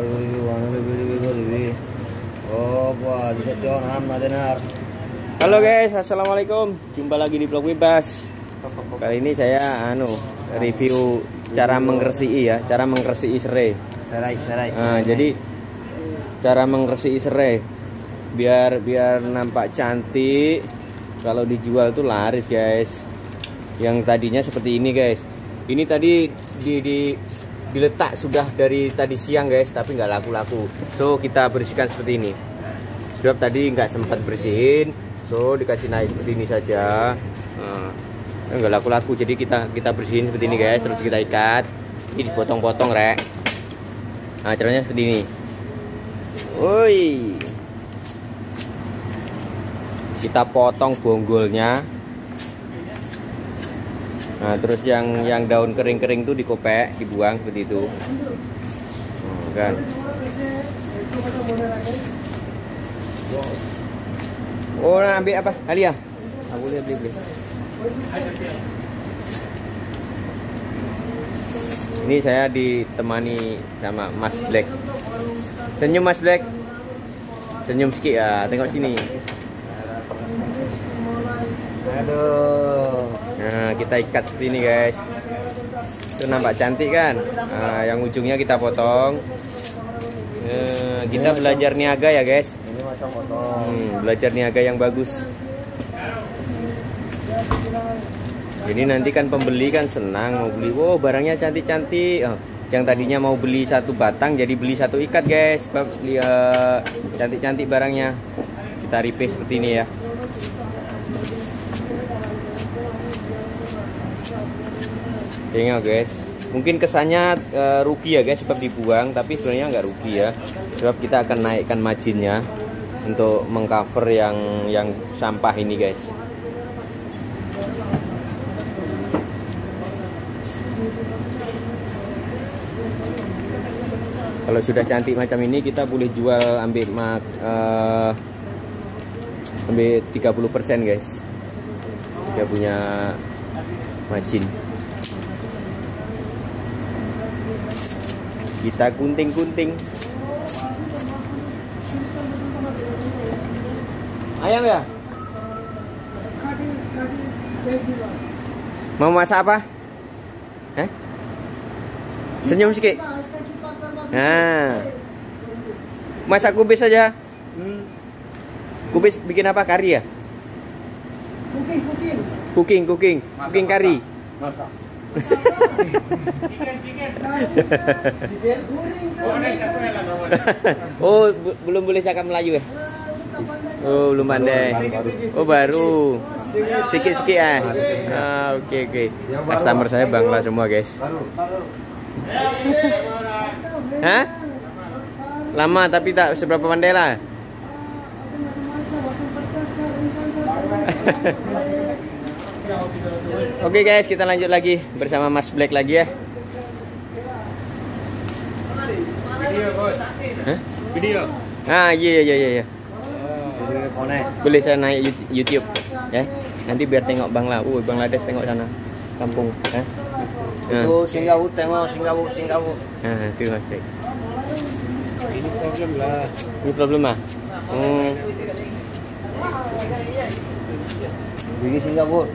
review review oh juga tuh nam nadenar Halo guys, assalamualaikum. Jumpa lagi di blog Wibas. Kali ini saya anu review cara mengresii ya, cara mengresii serai. Nah, jadi cara mengresii serai biar biar nampak cantik. Kalau dijual tuh laris guys. Yang tadinya seperti ini guys. Ini tadi di, di diletak sudah dari tadi siang guys, tapi nggak laku-laku. So kita bersihkan seperti ini. Sebab tadi nggak sempat bersihin, so dikasih naik seperti ini saja. Nah, nggak laku-laku, jadi kita kita bersihin seperti ini guys, terus kita ikat. Ini dipotong-potong rek. Nah caranya seperti ini. Woi. Kita potong bonggolnya. Nah, terus yang yang daun kering-kering itu dikopek, dibuang seperti itu. Hmm, kan. Oh, nah, ambil apa? Alia. Ah, boleh beli beli. Ini saya ditemani sama Mas Black. Senyum Mas Black. Senyum sedikit ya, tengok sini. Aduh. Nah, kita ikat seperti ini, guys. Itu nampak cantik kan? Nah, yang ujungnya kita potong. Nah, kita belajar niaga ya, guys. Ini macam potong. Hmm, belajar niaga yang bagus. Jadi nanti kan pembeli kan senang mau beli. Wow, barangnya cantik-cantik. Oh, yang tadinya mau beli satu batang jadi beli satu ikat, guys. Sebab lihat cantik-cantik barangnya. Kita repaste seperti ini ya. Tengok guys, mungkin kesannya uh, rugi ya guys sebab dibuang, tapi sebenarnya nggak rugi ya. Sebab kita akan naikkan marginnya untuk mengcover yang yang sampah ini guys. Kalau sudah cantik macam ini kita boleh jual ambil mak uh, ambil 30% guys. Dia punya margin. Kita gunting-gunting. Ayam ya? Mau masak apa? Eh senyum sedikit nah. Masak kubis saja. Kubis bikin apa? Kari ya? Cooking, cooking. cooking cooking. Cooking kari. Masak. oh belum boleh cakap Melayu ya oh belum pandai. Oh baru. Sikit-sikit ah ah oke oke customer saya Bangla semua guys. Hah? lama tapi tak seberapa pandai lah Oke guys, kita lanjut lagi bersama Mas Black lagi ya. Hah? Video. Ah iya iya iya iya. Connect. Boleh saya naik Yout- YouTube ya. Nanti biar tengok Bangla. Uh, Bangladesh tengok sana. Kampung, Hah? Nah, Itu Singapura tengok Singapura Singapura. nah, itu Mas Black. Ini problem lah. Ini problem ah. Hmm. Pergi Singapura.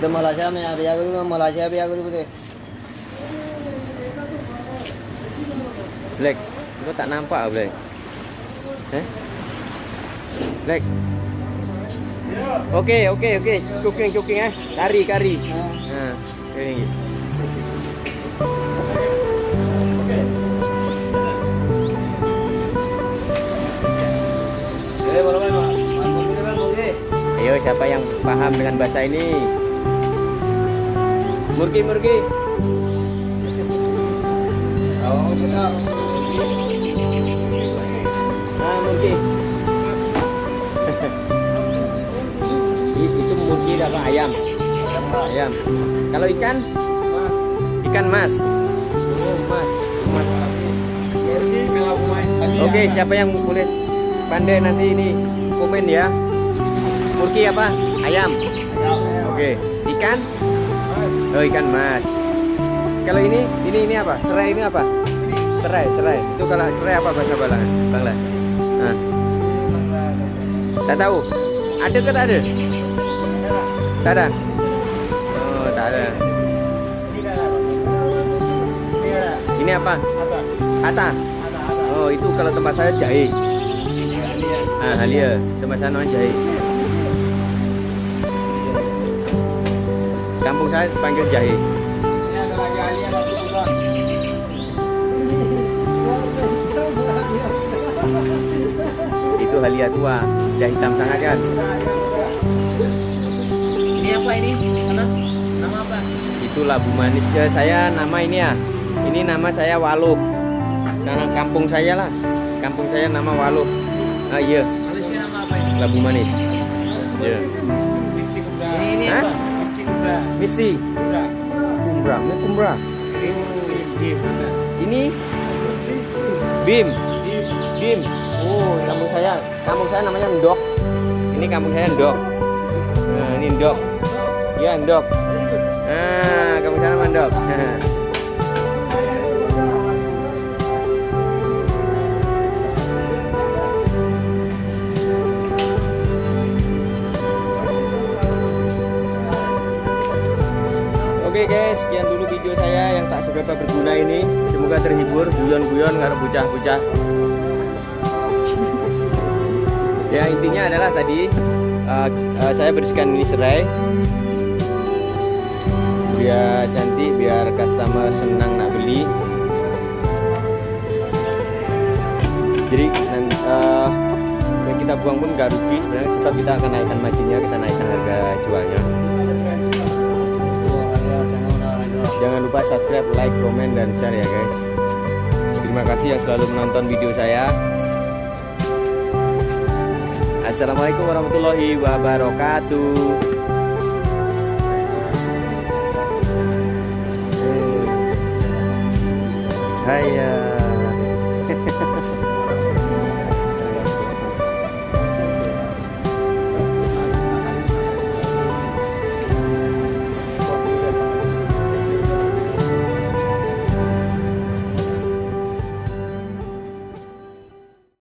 ਤੇ ਮਲਾ ਸ਼ਾ ਮੈਂ ਆ ਪਿਆ ਕਰੂ ਮੈਂ ਮਲਾ ਸ਼ਾ ਪਿਆ ਕਰੂ ਤੇ ਲੈ ਕੋ ਤਾ ਨਾਮ ਪਾ ਬਲੇ ਹੈ ਲੈ okay okay okay cooking cooking ਹੈ ਕਾਰੀ ਕਾਰੀ ਹਾਂ ਹਾਂ ਕਰੀਂਗੇ Ayo, siapa yang paham dengan bahasa ini? Murgi, murgi. Oh, benar. Ah, murgi. Itu murgi apa ayam? Ayam. Kalau ikan? Ikan mas. Oh, mas. Mas. Oke, siapa yang kulit pandai nanti ini komen ya. Murki apa? Ayam. Oke, ikan? Oh, ikan mas. Kalau ini, ini ini apa? Serai ini apa? Serai, serai. Itu kalau serai apa bahasa Balang? Bangla. Nah. Saya tahu. Ada ke tak ada? Tak ada. Oh, tak ada. Ini apa? Ata. Oh, itu kalau tempat saya jahe. Ah, halia. Tempat saya namanya jahe. Saya panggil jahe. Itu halia tua, jahe hitam sangat kan? Ini apa ini? Mana? Nama apa? Itu labu manis. Ya, saya nama ini ya. Ini nama saya Waluh. Nama kampung saya lah. Kampung saya nama Waluh. Ah iya, labu manis. Iya. Apa? Misti. Kumbra, ini kumbra. Ini mana? Ini Bim. Bim. Oh, kampung saya. Kampung saya namanya Ndok. Ini kampung saya Ndok. Nah, ini Ndok. Ya, Ndok. Nah, kampung saya nama Ndok. berguna ini. Semoga terhibur, guyon-guyon karo bocah-bocah. ya intinya adalah tadi uh, uh, saya bersihkan ini serai biar cantik, biar customer senang nak beli. Jadi nanti uh, yang kita buang pun nggak rugi sebenarnya tetap kita akan naikkan marginnya, kita naikkan harga jualnya. Jangan lupa subscribe, like, komen, dan share ya guys. Terima kasih yang selalu menonton video saya. Assalamualaikum warahmatullahi wabarakatuh. Hai ya.